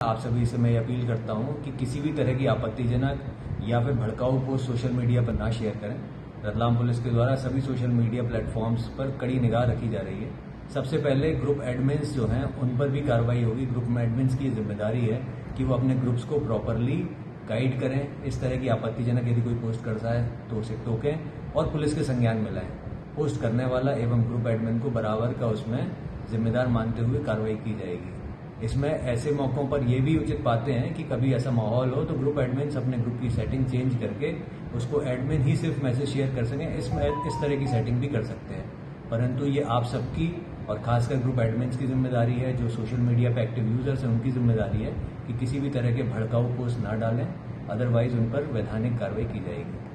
आप सभी से मैं अपील करता हूँ कि किसी भी तरह की आपत्तिजनक या फिर भड़काऊ पोस्ट सोशल मीडिया पर ना शेयर करें। रतलाम पुलिस के द्वारा सभी सोशल मीडिया प्लेटफॉर्म्स पर कड़ी निगाह रखी जा रही है। सबसे पहले ग्रुप एडमिन्स जो हैं, उन पर भी कार्रवाई होगी। ग्रुप एडमिन्स की ज़िम्मेदारी है कि वो अपने ग्रुप्स को प्रॉपरली गाइड करें। इस तरह की आपत्तिजनक यदि कोई पोस्ट करता है तो उसे टोकें और पुलिस के संज्ञान में लाएँ। पोस्ट करने वाला एवं ग्रुप एडमिन को बराबर का उसमें जिम्मेदार मानते हुए कार्रवाई की जाएगी। इसमें ऐसे मौकों पर यह भी उचित पाते हैं कि कभी ऐसा माहौल हो तो ग्रुप एडमिन अपने ग्रुप की सेटिंग चेंज करके उसको एडमिन ही सिर्फ़ मैसेज शेयर कर सकें इसमें इस तरह की सेटिंग भी कर सकते हैं। परंतु ये आप सबकी और खासकर ग्रुप एडमिन की ज़िम्मेदारी है, जो सोशल मीडिया पे एक्टिव यूज़र्स हैं, उनकी ज़िम्मेदारी है कि किसी भी तरह के भड़काऊ पोस्ट ना डालें अदरवाइज़ उन पर वैधानिक कार्रवाई की जाएगी।